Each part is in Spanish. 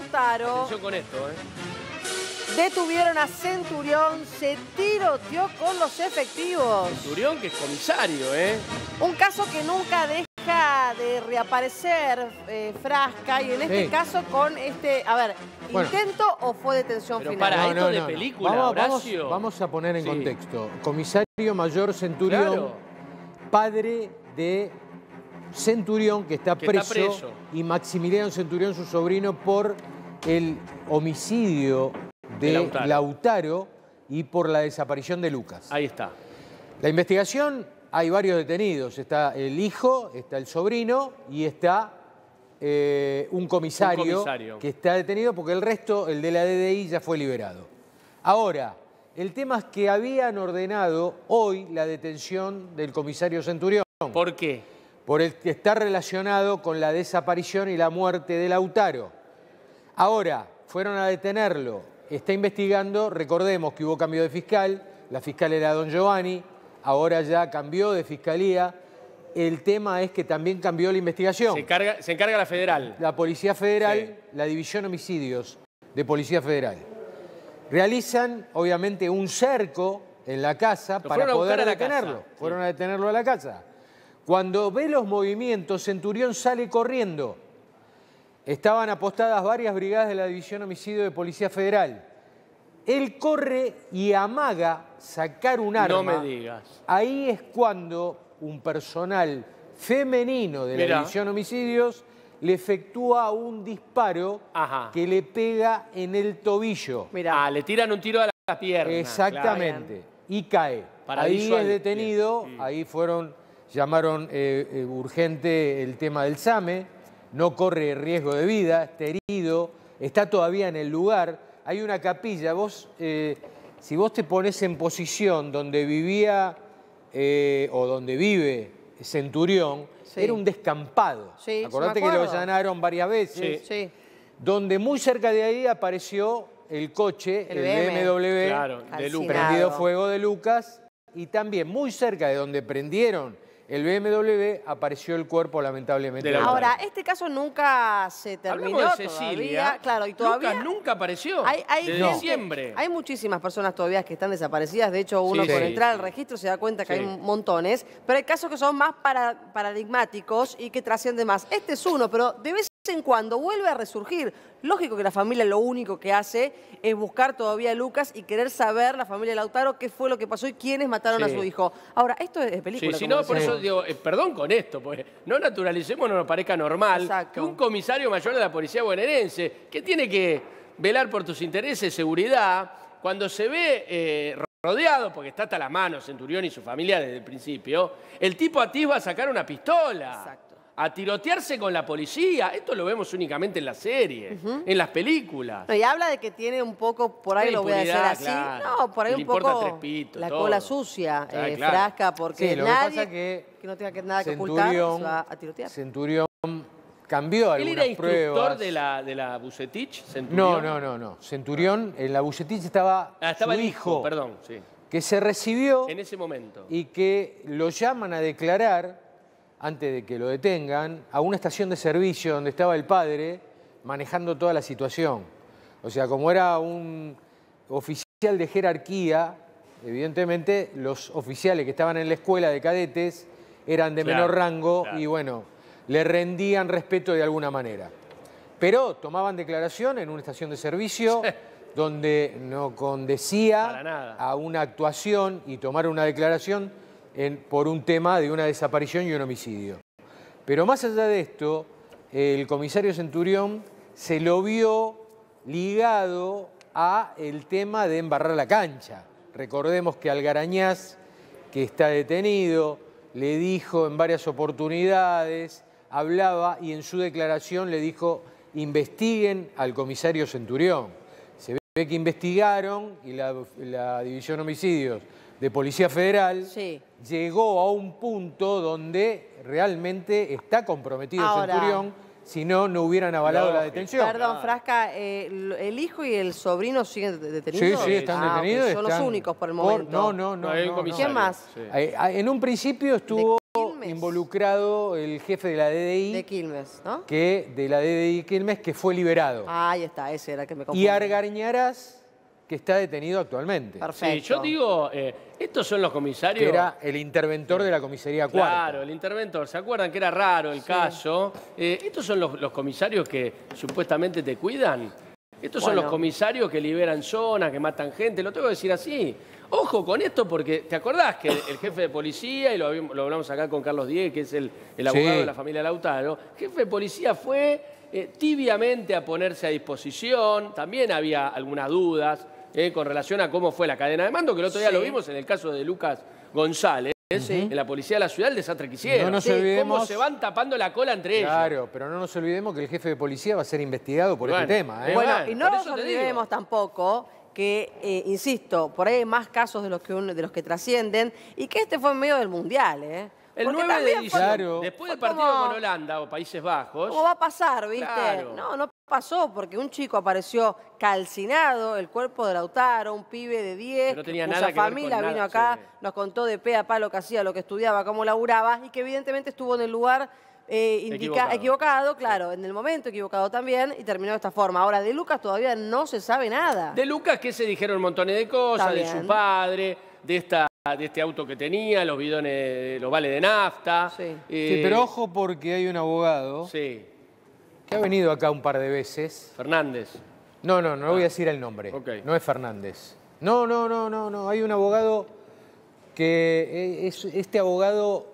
Lautaro. Atención con esto, ¿eh? Detuvieron a Centurión, se tiroteó con los efectivos. Centurión, que es comisario, ¿eh? Un caso que nunca deja de reaparecer, eh, Frasca, y en este Sí. caso con este, a ver, Bueno. ¿intento o fue detención Pero final? para, esto de película, Vamos, vamos- Horacio. vamos a poner en Sí. contexto. Comisario Mayor Centurión, Claro. padre de Centurión, que está, Que está preso, preso. Y Maximiliano Centurión, su sobrino, por el homicidio de. Lautaro. y por la desaparición de Lucas. Ahí está. La investigación, hay varios detenidos. Está el hijo, está el sobrino y está eh, un, comisario Un comisario. que está detenido porque el resto, el de la DDI, ya fue liberado. Ahora, el tema es que habían ordenado hoy la detención del comisario Centurión ¿Por qué? Por el que está relacionado con la desaparición y la muerte de Lautaro. Ahora, fueron a detenerlo, está investigando, recordemos que hubo cambio de fiscal, la fiscal era don Giovanni, ahora ya cambió de fiscalía, el tema es que también cambió la investigación. Se encarga, se encarga la federal. La Policía Federal, Sí. la División Homicidios de Policía Federal, realizan obviamente un cerco en la casa Lo para a poder a detenerlo. casa, sí. Fueron a detenerlo a la casa. Cuando ve los movimientos, Centurión sale corriendo. Estaban apostadas varias brigadas de la División Homicidio de Policía Federal. Él corre y amaga sacar un arma. No me digas. Ahí es cuando un personal femenino de la Mirá. División Homicidios le efectúa un disparo Ajá. que le pega en el tobillo. Mirá. Ah, le tiran un tiro a la pierna. Exactamente. Y cae. Para ahí visual, es detenido, ahí fueron, llamaron eh, eh, urgente el tema del SAME, no corre riesgo de vida, está herido, está todavía en el lugar. Hay una capilla, vos, eh, si vos te pones en posición donde vivía eh, o donde vive Centurión, Sí. era un descampado. Sí, sí, Acordate que lo allanaron varias veces Sí. donde muy cerca de ahí apareció el coche, El el, BM. BMW, Claro, de prendido fuego de Lucas, y también muy cerca de donde prendieron el BMW apareció el cuerpo lamentablemente. Ahora, este caso nunca se terminó Hablamos de Cecilia. todavía. Claro, y todavía Lucas nunca apareció. hay, hay de gente- diciembre. hay muchísimas personas todavía que están desaparecidas. De hecho, uno Sí, por sí, entrar al registro se da cuenta que Sí. hay montones. Pero hay casos que son más para- paradigmáticos y que trascienden más. Este es uno, pero de vez en cuando vuelve a resurgir. Lógico que la familia lo único que hace es buscar todavía a Lucas y querer saber, la familia Lautaro, qué fue lo que pasó y quiénes mataron Sí. a su hijo. Ahora, esto es de Sí, película. si como no, por eso digo, eh, perdón con esto, porque no naturalicemos, no nos parezca normal Exacto. que un comisario mayor de la policía bonaerense, que tiene que velar por tus intereses de seguridad, cuando se ve eh, rodeado, porque está hasta las manos Centurión y su familia desde el principio, el tipo atisba a sacar una pistola. Exacto. A tirotearse con la policía. Esto lo vemos únicamente en las series, en las películas. No, y habla de que tiene un poco, por ahí lo voy a decir así, claro. no, por ahí un poco pitos, la todo. cola sucia, eh, claro. frasca, porque Sí, lo que nadie que no tenga que, nada que ocultar se va a tirotear. Centurión cambió Él algunas era instructor pruebas. de la, de la Bucetich, No, Centurión. no, no, no. Centurión, en la Bucetich estaba, Ah, estaba su el hijo, hijo, perdón, sí. que se recibió En ese momento. y que lo llaman a declarar, antes de que lo detengan, a una estación de servicio donde estaba el padre manejando toda la situación. O sea, como era un oficial de jerarquía, evidentemente los oficiales que estaban en la escuela de cadetes eran de Claro, menor rango claro. y bueno, le rendían respeto de alguna manera. Pero tomaban declaración en una estación de servicio donde no condecía a una actuación y tomar una declaración por un tema de una desaparición y un homicidio. Pero más allá de esto, el comisario Centurión se lo vio ligado a el tema de embarrar la cancha. Recordemos que Algarañaz, que está detenido, le dijo en varias oportunidades, hablaba y en su declaración le dijo, investiguen al comisario Centurión. Se ve que investigaron y la, División Homicidios de Policía Federal. Llegó a un punto donde realmente está comprometido Ahora- Centurión, si no, no hubieran avalado la detención. Perdón, Frasca, eh, el hijo y el sobrino siguen de- detenidos. Sí, sí, están Ah, detenidos. Son están los únicos por el por- momento. No, no, no. No. ¿Quién más? Sí. En un principio estuvo involucrado el jefe de la DDI, De Quilmes, ¿no? que, de la DDI Quilmes, que fue liberado. Ah, ahí está, ese era el que me confundí. y Argañarás, que está detenido actualmente. Perfecto. Sí, yo digo, eh, estos son los comisarios. Que era el interventor de la comisaría cuarta. Claro, el interventor. ¿Se acuerdan que era raro el caso? Eh, estos son los, los comisarios que supuestamente te cuidan. Estos son los comisarios que liberan zonas, que matan gente. Lo tengo que decir así. Ojo con esto porque te acordás que el, jefe de policía, y lo, hablamos acá con Carlos Diez, que es el, el abogado Sí. de la familia Lautaro, el jefe de policía fue eh, tibiamente a ponerse a disposición. También había algunas dudas eh, con relación a cómo fue la cadena de mando, que el otro día Sí. lo vimos en el caso de Lucas González. En la policía de la ciudad, el desastre que hicieron. No nos Sí, olvidemos- Cómo se van tapando la cola entre ellos. Claro, pero no nos olvidemos que el jefe de policía va a ser investigado por Bueno, este tema. ¿eh? Bueno, y no nos olvidemos tampoco que, eh, insisto, por ahí hay más casos de los que uno- de los que trascienden y que este fue en medio del mundial, ¿eh? El Porque 9 de diciembre, Claro. después del partido como- con Holanda o Países Bajos, ¿Cómo va a pasar, viste? Claro. No, no pasó porque un chico apareció calcinado, el cuerpo de Lautaro, un pibe de 10, Que no tenía nada que ver con familia nada, vino acá, sí. nos contó de pe a pa lo que hacía, lo que estudiaba, cómo laburaba y que evidentemente estuvo en el lugar eh, indica- Equivocado. equivocado, claro, en el momento equivocado también y terminó de esta forma. Ahora, de Lucas todavía no se sabe nada. de Lucas que se dijeron montones de cosas, de su padre, de esta de este auto que tenía, los bidones, los vales de nafta. Sí. Eh, Sí, pero ojo porque hay un abogado Sí, que ha venido acá un par de veces. Fernández. No, no, no voy a decir el nombre. No es Fernández. No, no, no, no, no. Hay un abogado que eh, es, este abogado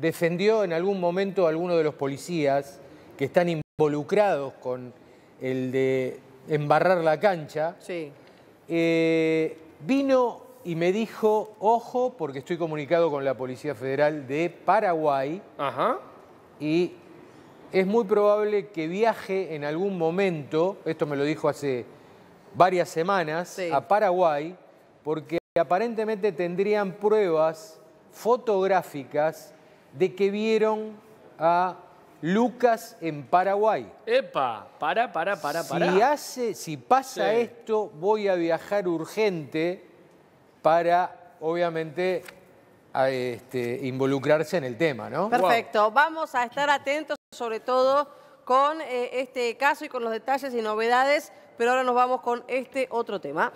defendió en algún momento a alguno de los policías que están involucrados con el de embarrar la cancha. Sí. Eh, vino y me dijo, ojo, porque estoy comunicado con la Policía Federal de Paraguay Ajá. y es muy probable que viaje en algún momento, esto me lo dijo hace varias semanas, Sí. a Paraguay, porque aparentemente tendrían pruebas fotográficas de que vieron a Lucas en Paraguay. Epa, para, para, para, para. Si, hace, si pasa Sí. esto, voy a viajar urgente para, obviamente, a, este, involucrarse en el tema, ¿no? Perfecto. Vamos a estar atentos sobre todo con eh, este caso y con los detalles y novedades, pero ahora nos vamos con este otro tema.